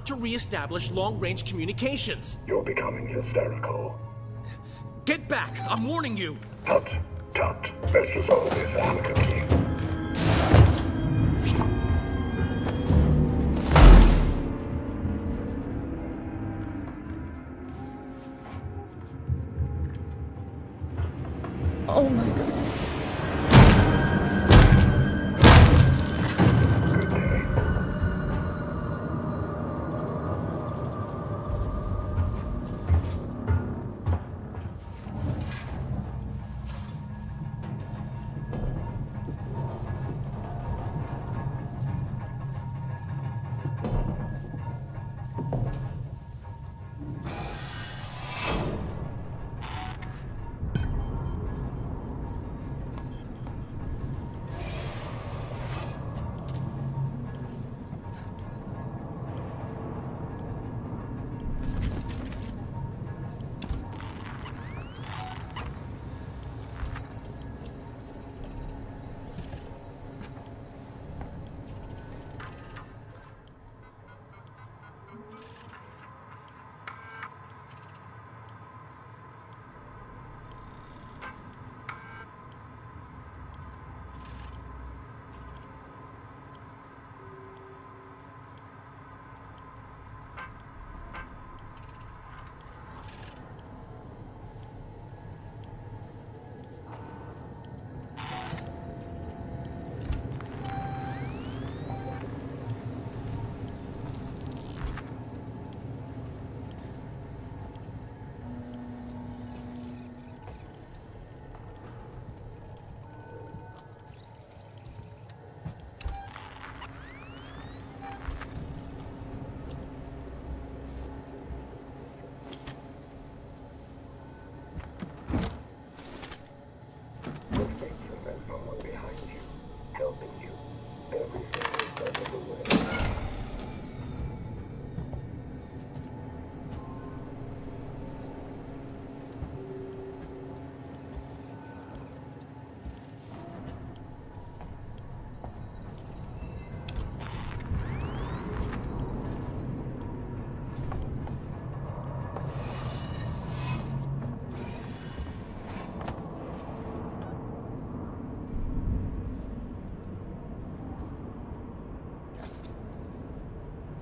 not to re-establish long-range communications. You're becoming hysterical. Get back! I'm warning you! Tut, tut. This is always amicably.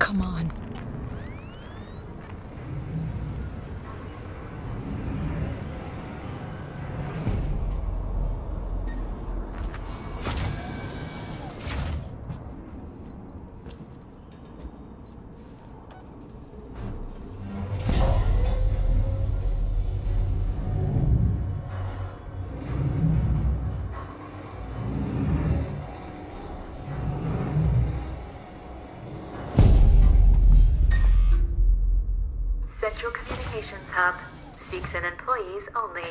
Come on. Central Communications Hub. Seegson employees only.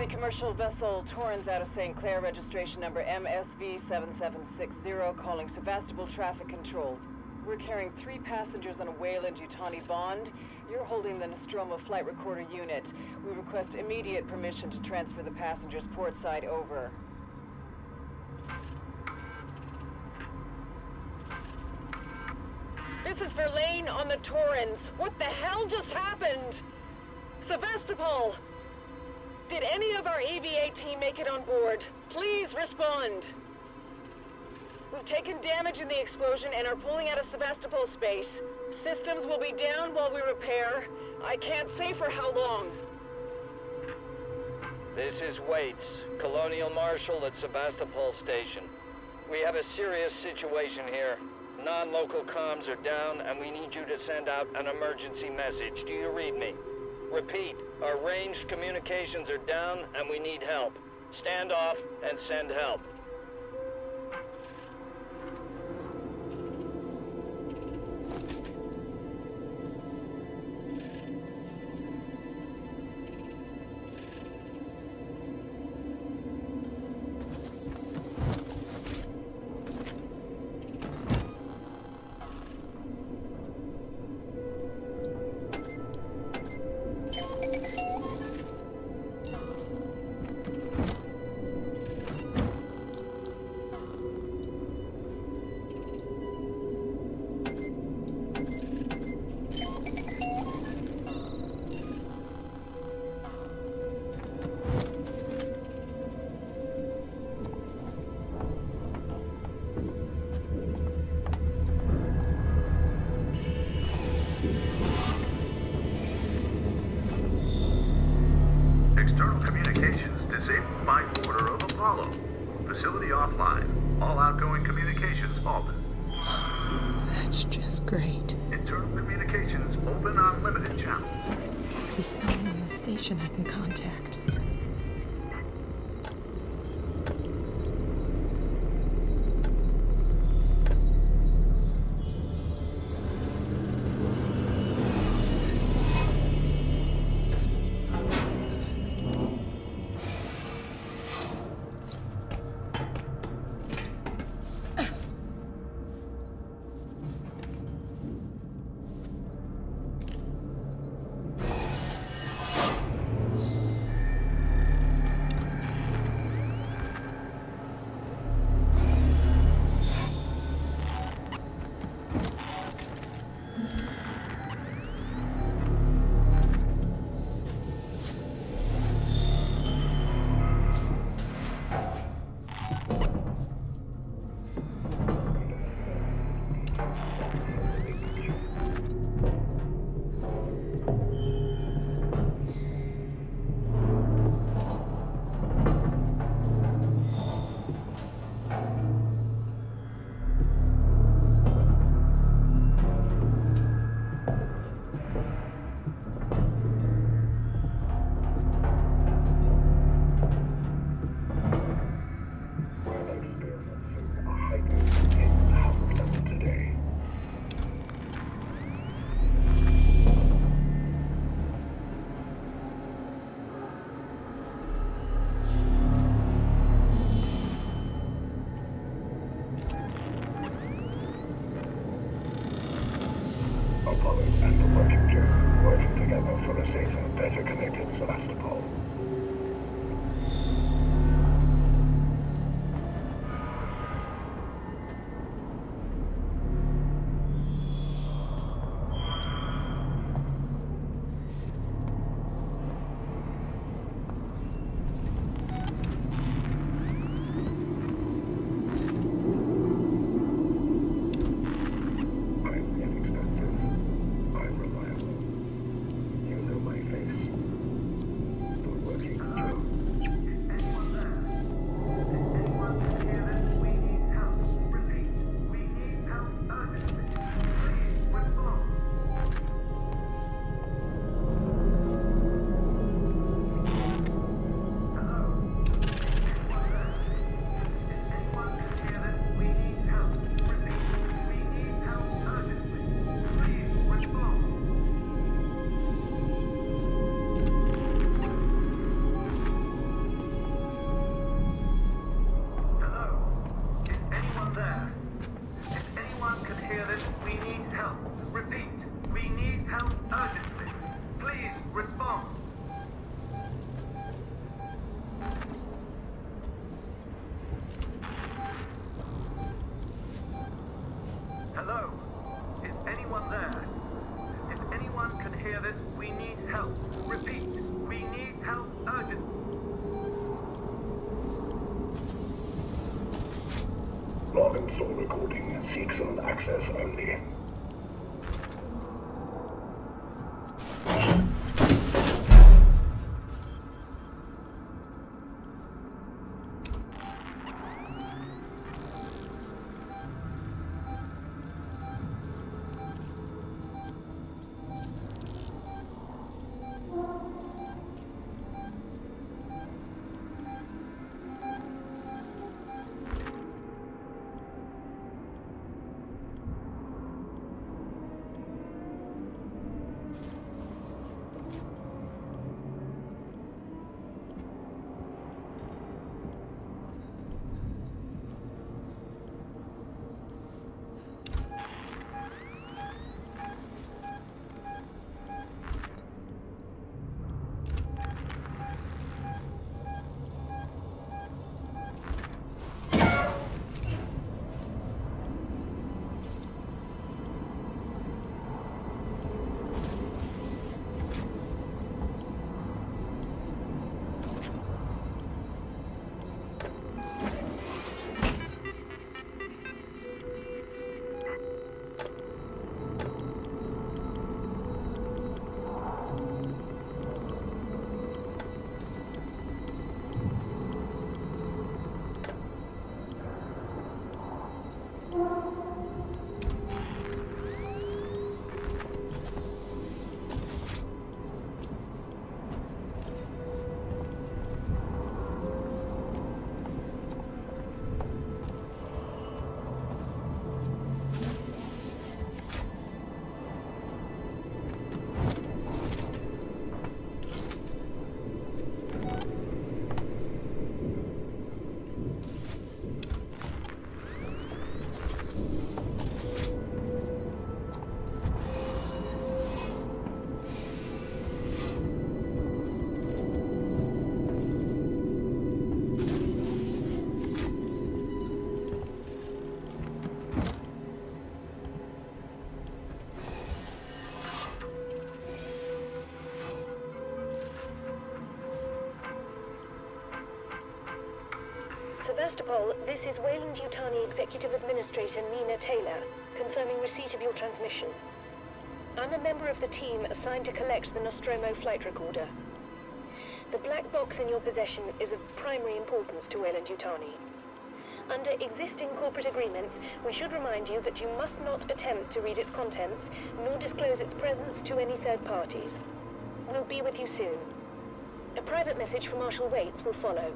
the commercial vessel Torrens out of St. Clair, registration number MSV 7760, calling Sevastopol Traffic Control. We're carrying three passengers on a Weyland Yutani bond. You're holding the Nostromo flight recorder unit. We request immediate permission to transfer the passengers port side over. This is Verlaine on the Torrens. What the hell just happened? Sevastopol! Did any of our EVA team make it on board? Please respond. We've taken damage in the explosion and are pulling out of Sevastopol space. Systems will be down while we repair. I can't say for how long. This is Waits, Colonial Marshal at Sevastopol Station. We have a serious situation here. Non-local comms are down, and we need you to send out an emergency message. Do you read me? Repeat, our ranged communications are down, and we need help. Stand off and send help. Zone access only. Sevastopol, this is Weyland Yutani Executive Administrator Nina Taylor, confirming receipt of your transmission. I'm a member of the team assigned to collect the Nostromo flight recorder. The black box in your possession is of primary importance to Weyland Yutani. Under existing corporate agreements, we should remind you that you must not attempt to read its contents, nor disclose its presence to any third parties. We'll be with you soon. A private message from Marshal Waits will follow.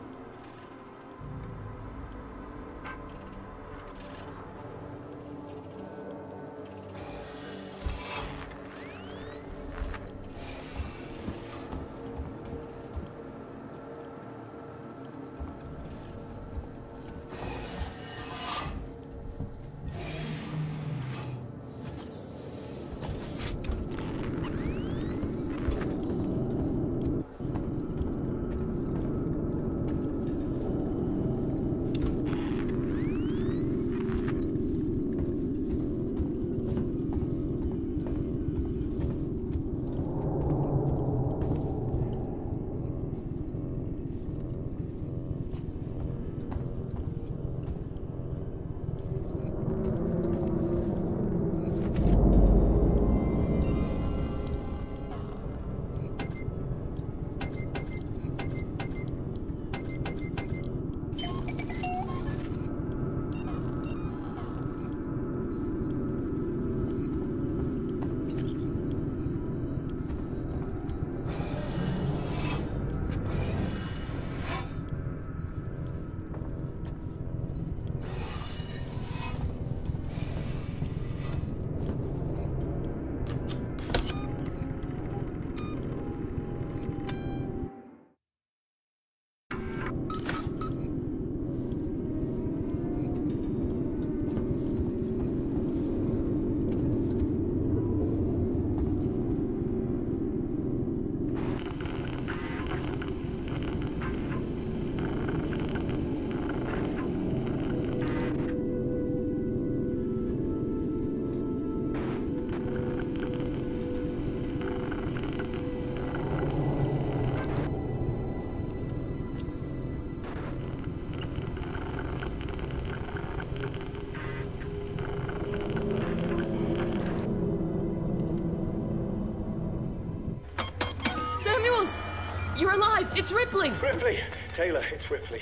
It's Ripley! Ripley! Taylor, it's Ripley.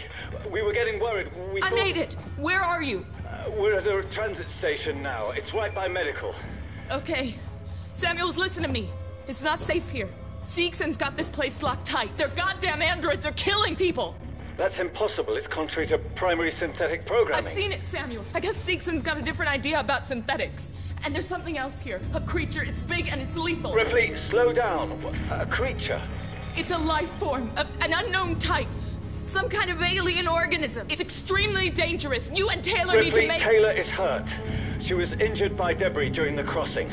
We were getting worried. We I thought- made it! Where are you? Uh, we're at a transit station now. It's right by medical. Okay. Samuels, listen to me. It's not safe here. Seegson's got this place locked tight. Their goddamn androids are killing people! That's impossible. It's contrary to primary synthetic programming. I've seen it, Samuels. I guess Seegson's got a different idea about synthetics. And there's something else here. A creature. It's big and it's lethal. Ripley, slow down. A creature. It's a life form, a, an unknown type. Some kind of alien organism. It's extremely dangerous. You and Taylor need to make. Taylor is hurt. She was injured by debris during the crossing.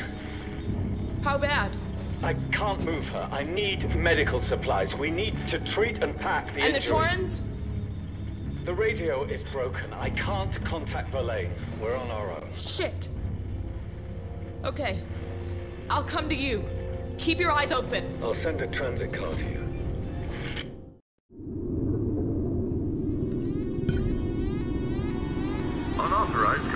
How bad? I can't move her. I need medical supplies. We need to treat and pack the and the injury. Torrens? The radio is broken. I can't contact Verlaine. We're on our own. Shit. Okay. I'll come to you. Keep your eyes open. I'll send a transit car to you. Unauthorized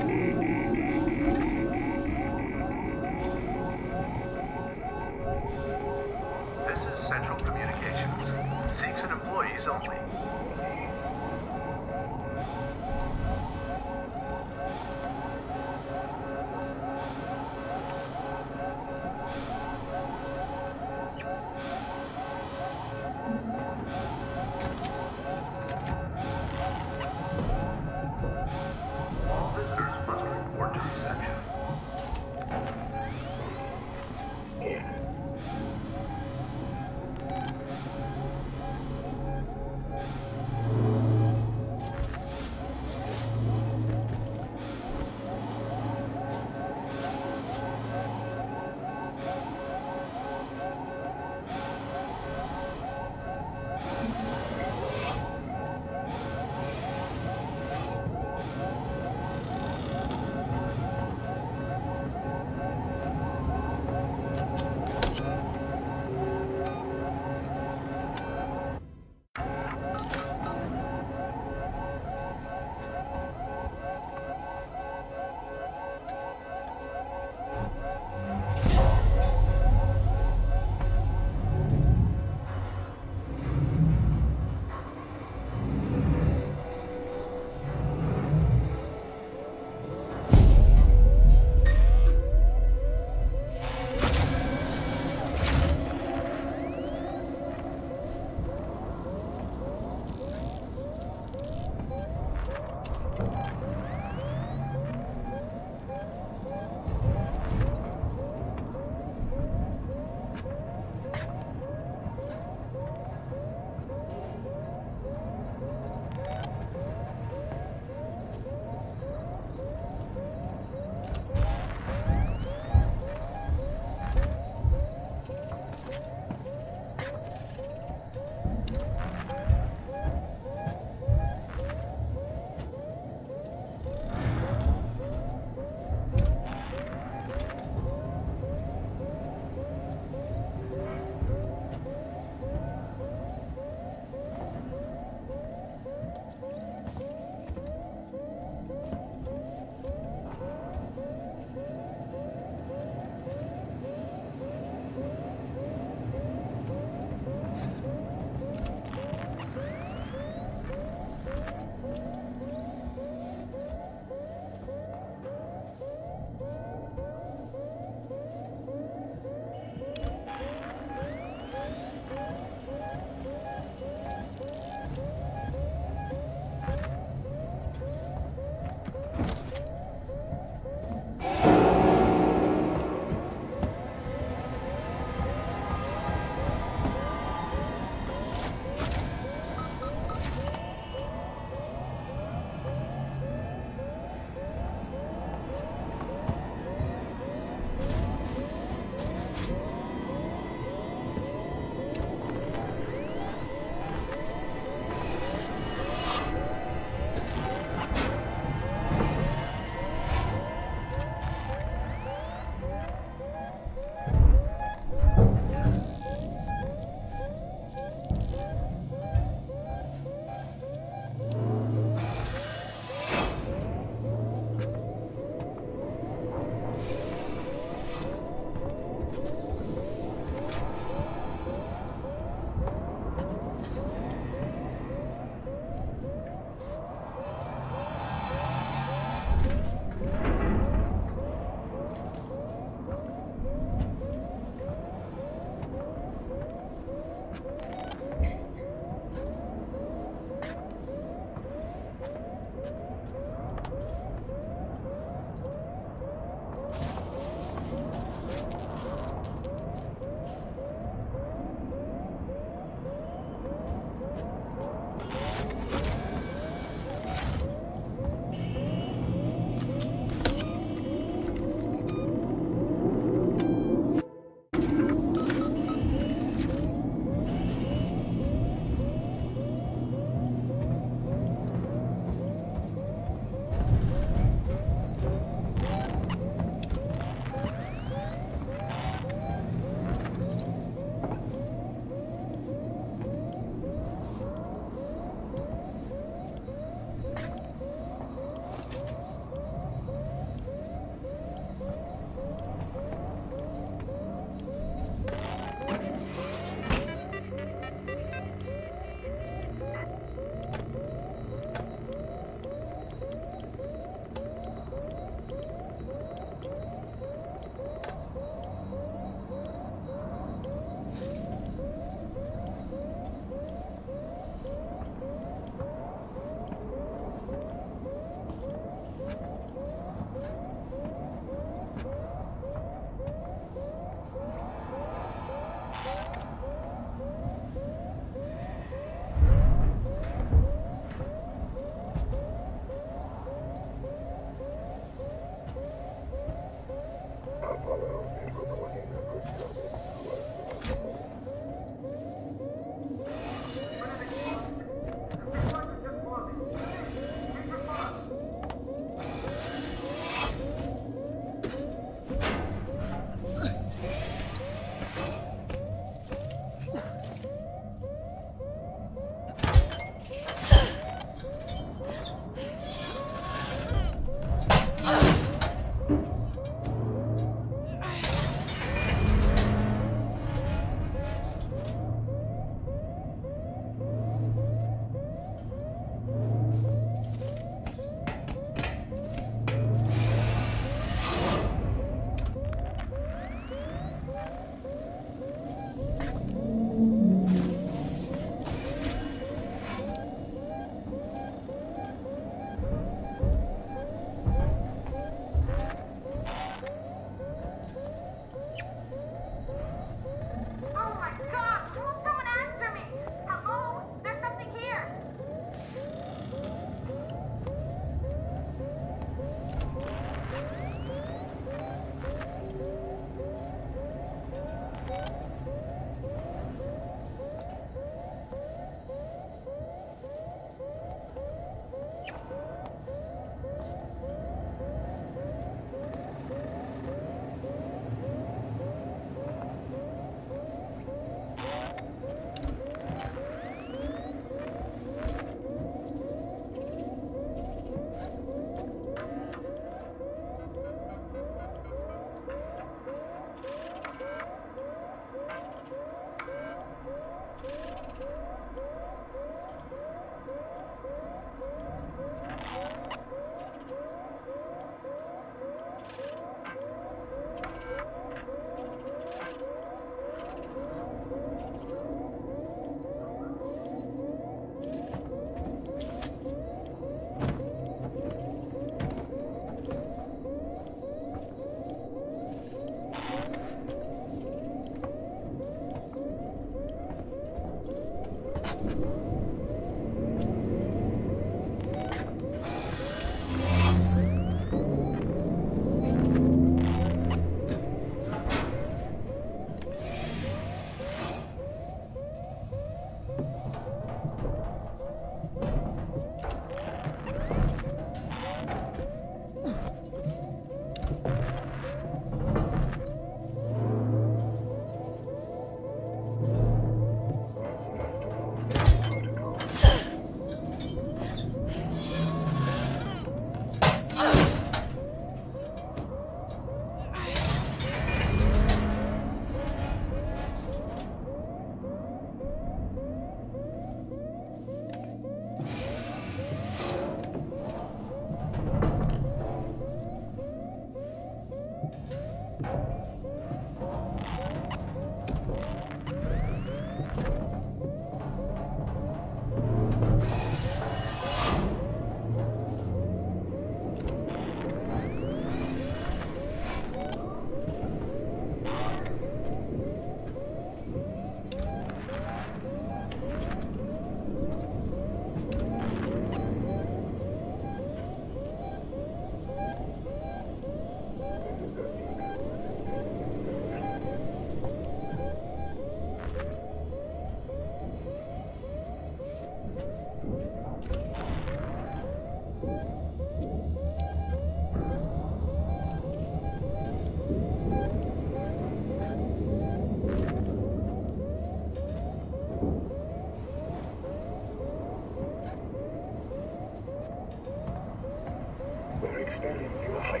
experiencing a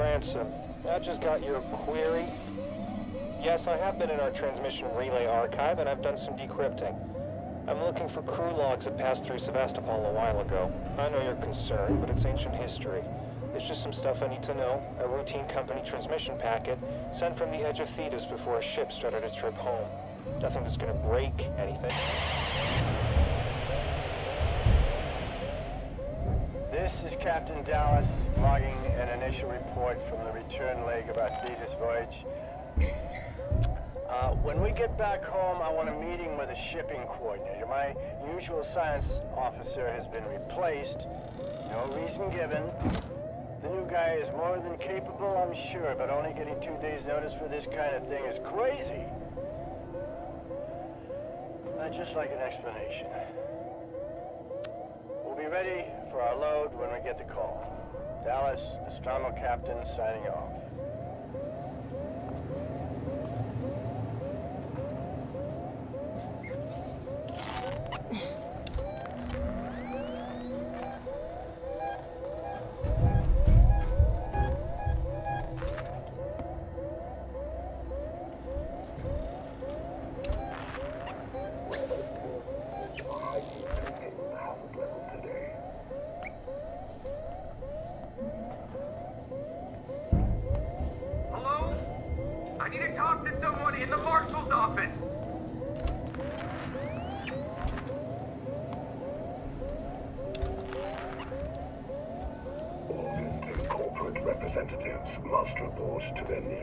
Ransome. I just got your query. Yes, I have been in our transmission relay archive, and I've done some decrypting. I'm looking for crew logs that passed through Sevastopol a while ago. I know you're concerned, but it's ancient history. There's just some stuff I need to know. A routine company transmission packet sent from the edge of Thedus before a ship started its trip home. Nothing that's gonna break anything. This is Captain Dallas, logging an initial report from the return leg of our Thedus voyage. Uh, when we get back home, I want a meeting with a shipping coordinator. My usual science officer has been replaced. No reason given. The new guy is more than capable, I'm sure, but only getting two days' notice for this kind of thing is crazy. I'd just like an explanation. We'll be ready for our load when we get the call. Dallas, Nostromo Captain, signing off.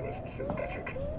Nearest synthetic.